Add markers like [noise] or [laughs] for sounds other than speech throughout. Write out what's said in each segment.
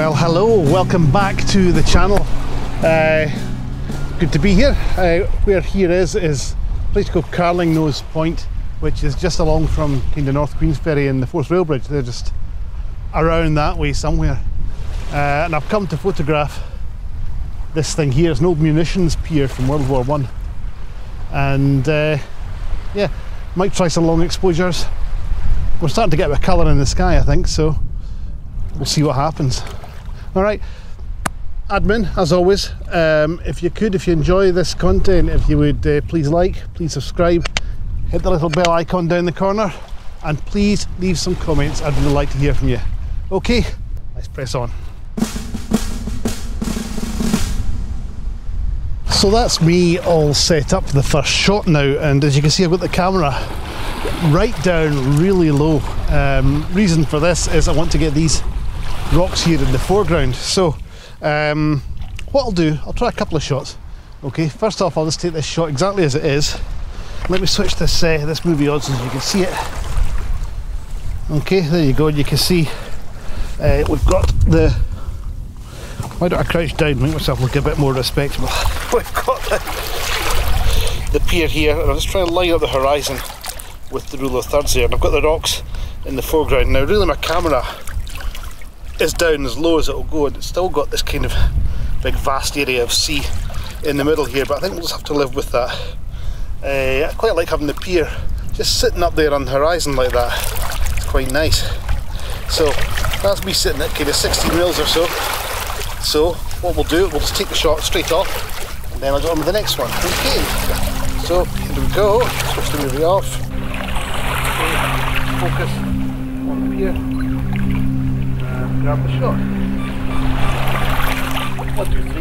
Well, hello, welcome back to the channel. Uh, good to be here. Uh, where here is is a place called Carlingnose Point, which is just along from kind of North Queensferry and the Forth Rail Bridge. They're just around that way somewhere. Uh, and I've come to photograph this thing here. It's an old munitions pier from World War One, and uh, yeah, might try some long exposures. We're starting to get a bit of colour in the sky, I think. So we'll see what happens. All right. Admin, as always, um, if you could, if you enjoy this content, if you would uh, please like, please subscribe, hit the little bell icon down the corner, and please leave some comments. I'd really like to hear from you. Okay, let's press on. So that's me all set up for the first shot now, and as you can see, I've got the camera right down really low. Um, reason for this is I want to get these rocks here in the foreground. So um, what I'll do, I'll try a couple of shots. Okay, first off, I'll just take this shot exactly as it is. Let me switch this uh, this movie on so you can see it. Okay, there you go. You can see uh, we've got the. Why don't I crouch down, make myself look a bit more respectable? [laughs] we've got the, the pier here, and I'm just trying to line up the horizon with the rule of thirds there. And I've got the rocks in the foreground. Now, really, my camera is down as low as it'll go, and it's still got this kind of big vast area of sea in the middle here, but I think we'll just have to live with that. Uh, I quite like having the pier just sitting up there on the horizon like that. It's quite nice. So that's me sitting at kind of 60 mils or so. So what we'll do, we'll just take the shot straight off, and then I'll go on with the next one. Okay. So here we go. Switch the movie off. Focus on the pier grab the shot. One, two, three, click.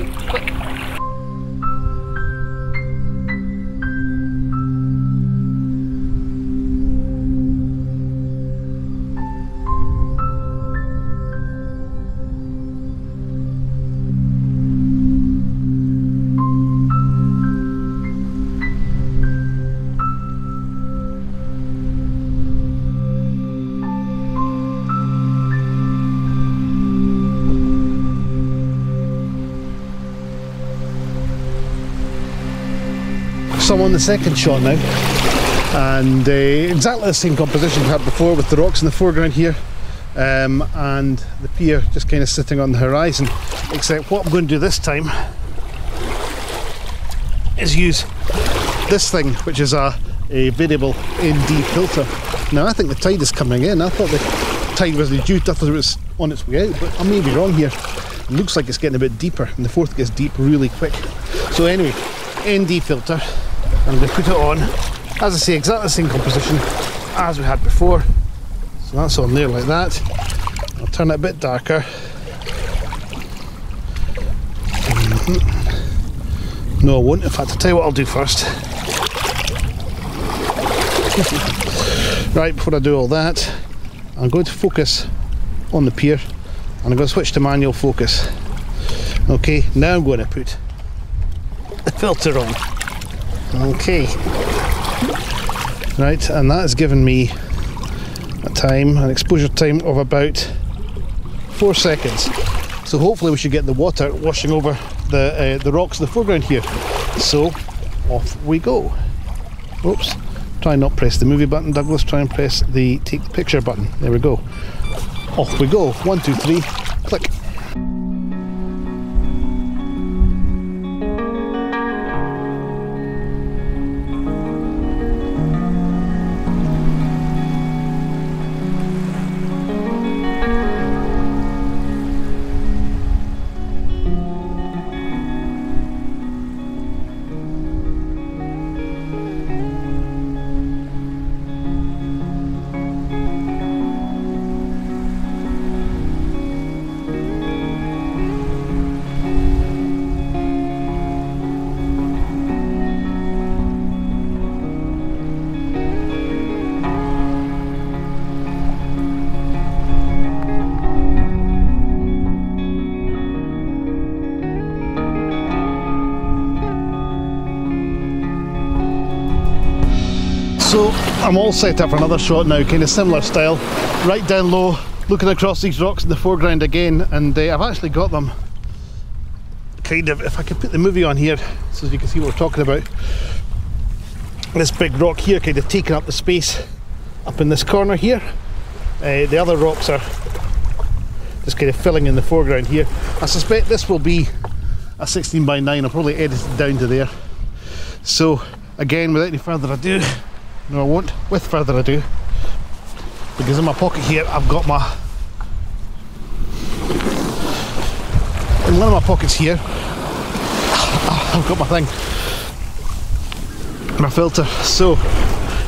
So I'm on the second shot now. And uh, exactly the same composition we had before with the rocks in the foreground here. Um, and the pier just kind of sitting on the horizon. Except what I'm going to do this time is use this thing which is a, a variable ND filter. Now I think the tide is coming in. I thought the tide was reduced I thought it was on its way out but I may be wrong here. It looks like it's getting a bit deeper and the Forth gets deep really quick. So anyway ND filter I'm going to put it on, as I say, exactly the same composition as we had before. So that's on there like that. I'll turn it a bit darker. Mm-hmm. No, I won't. In fact, I'll tell you what I'll do first. [laughs] right, before I do all that, I'm going to focus on the pier and I'm going to switch to manual focus. Okay, now I'm going to put the filter on. Okay. Right, and that has given me a time, an exposure time of about four seconds. So hopefully we should get the water washing over the uh, the rocks in the foreground here. So off we go. Oops. Try and not press the movie button, Douglas. Try and press the take the picture button. There we go. Off we go. One, two, three. Click. I'm all set up for another shot now, kind of similar style, right down low, looking across these rocks in the foreground again, and uh, I've actually got them kind of, if I could put the movie on here so you can see what we're talking about. This big rock here kind of taking up the space up in this corner here. Uh, the other rocks are just kind of filling in the foreground here. I suspect this will be a 16 by 9, I'll probably edit it down to there. So, again, without any further ado, no, I won't, with further ado, because in my pocket here I've got my in one of my pockets here I've got my thing. My filter. So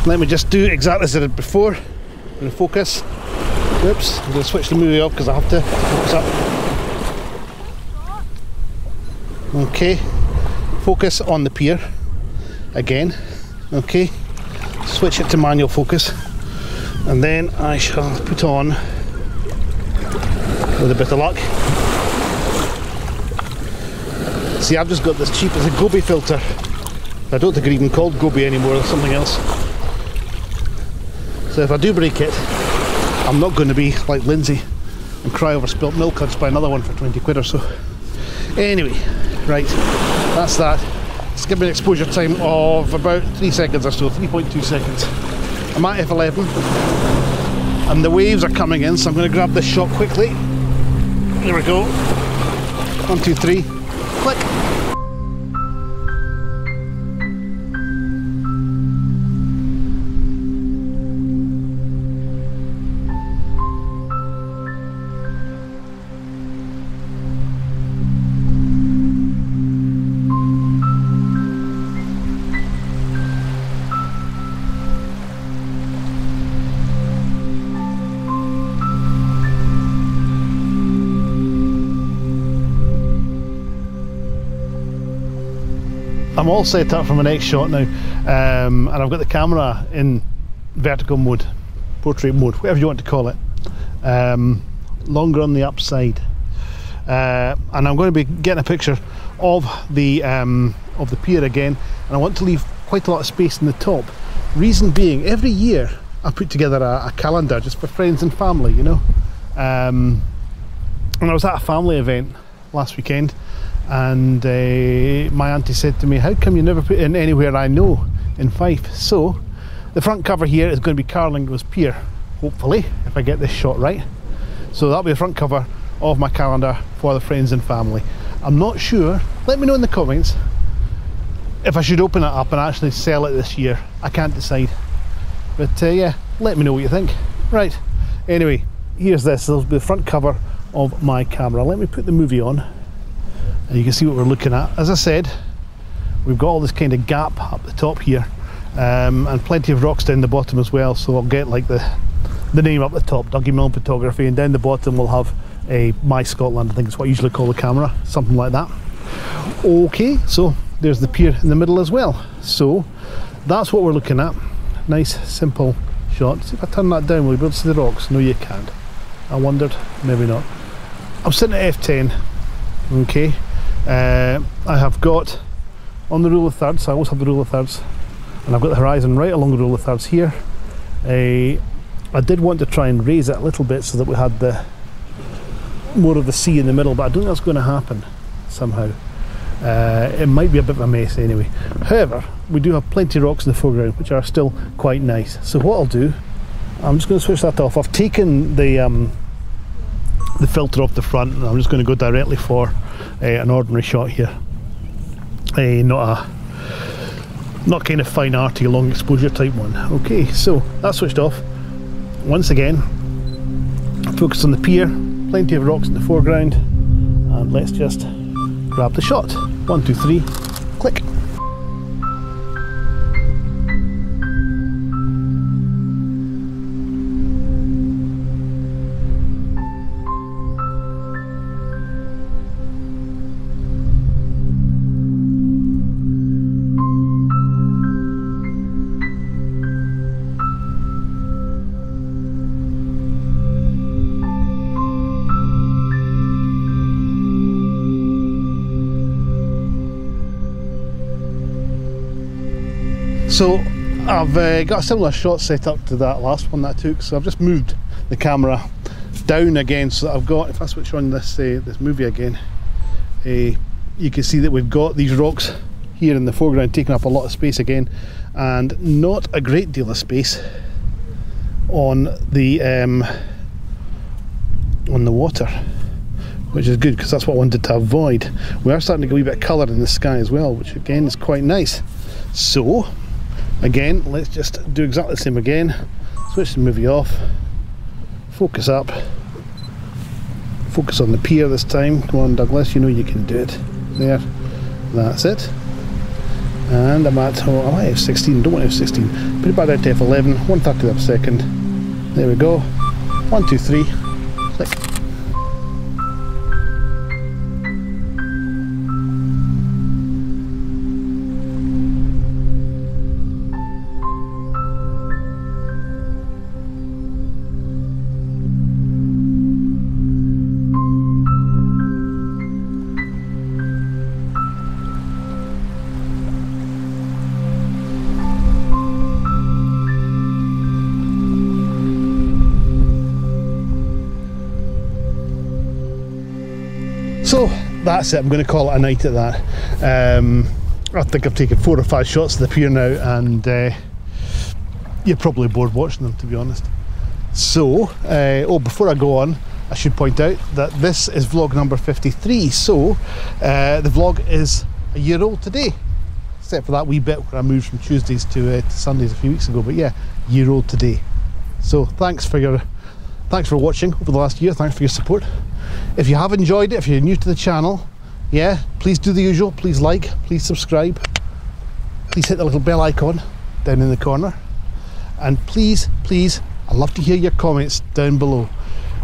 let me just do exactly as I did before. And focus. Oops I'm going to switch the movie off because I have to focus up. Okay. Focus on the pier. Again. Okay switch it to manual focus. And then I shall put on with a bit of luck. See I've just got this cheap as a Gobe filter. I don't think they're even called Gobe anymore or something else. So if I do break it I'm not going to be like Lyndsay and cry over spilt milk. I'll just buy another one for 20 quid or so. Anyway right that's that Let's give me an exposure time of about 3 seconds or so 3.2 seconds. I'm at F11 and the waves are coming in so I'm going to grab this shot quickly. There we go. One two three I'm all set up for my next shot now um, and I've got the camera in vertical mode, portrait mode, whatever you want to call it, um, longer on the upside. Uh, and I'm going to be getting a picture of the um, of the pier again and I want to leave quite a lot of space in the top. Reason being every year I put together a, a calendar just for friends and family you know? Um, and I was at a family event last weekend and uh, my auntie said to me how come you never put in anywhere I know in Fife so the front cover here is going to be Carlingnose Pier hopefully if I get this shot right. So that'll be the front cover of my calendar for the friends and family. I'm not sure let me know in the comments if I should open it up and actually sell it this year. I can't decide. But uh, yeah let me know what you think. Right anyway here's this. This will be the front cover of my camera. Let me put the movie on and you can see what we're looking at. As I said, we've got all this kind of gap up the top here um, and plenty of rocks down the bottom as well so I'll get like the the name up the top, Dougie Milne Photography and down the bottom we'll have a My Scotland, I think it's what I usually call the camera, something like that. Okay, so there's the pier in the middle as well. So that's what we're looking at. Nice, simple shot. See if I turn that down, will you be able to see the rocks? No you can't. I wondered, maybe not. I'm sitting at F10, okay, uh, I have got on the rule of thirds, I always have the rule of thirds, and I've got the horizon right along the rule of thirds here. I did want to try and raise it a little bit so that we had the more of the sea in the middle, but I don't think that's going to happen somehow. Uh, it might be a bit of a mess anyway. However, we do have plenty of rocks in the foreground, which are still quite nice. So what I'll do, I'm just going to switch that off. I've taken the um, the filter off the front, and I'm just going to go directly for uh, an ordinary shot here. Uh, not a not kind of fine arty long exposure type one. Okay, so that's switched off. Once again, focus on the pier, plenty of rocks in the foreground, and let's just grab the shot. One, two, three, So I've uh, got a similar shot set up to that last one that I took, so I've just moved the camera down again so that I've got if I switch on this uh, this movie again uh, you can see that we've got these rocks here in the foreground taking up a lot of space again and not a great deal of space on the um, on the water which is good because that's what I wanted to avoid. We are starting to get a wee bit of colour in the sky as well which again is quite nice. So again let's just do exactly the same again. Switch the movie off. Focus up. Focus on the pier this time. Come on Douglas you know you can do it. There. That's it. And I'm at oh I have 16 don't want to have 16 put it back down to F11 130 per second. There we go. One two three. Click that's it, I'm going to call it a night at that. Um, I think I've taken four or five shots of the pier now and uh, you're probably bored watching them to be honest. So, uh, oh, before I go on, I should point out that this is vlog number 53. So, uh, the vlog is a year old today, except for that wee bit where I moved from Tuesdays to, uh, to Sundays a few weeks ago. But yeah, year old today. So, thanks for your thanks for watching over the last year. Thanks for your support. If you have enjoyed it, if you're new to the channel, yeah, please do the usual. Please like, please subscribe. Please hit the little bell icon down in the corner. And please, please, I'd love to hear your comments down below.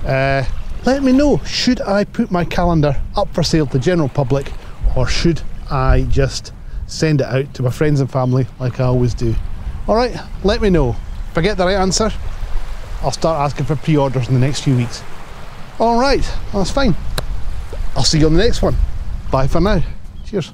Uh, let me know, should I put my calendar up for sale to the general public or should I just send it out to my friends and family like I always do? Alright, let me know. If I get the right answer, I'll start asking for pre-orders in the next few weeks. All right, that's fine. I'll see you on the next one. Bye for now. Cheers.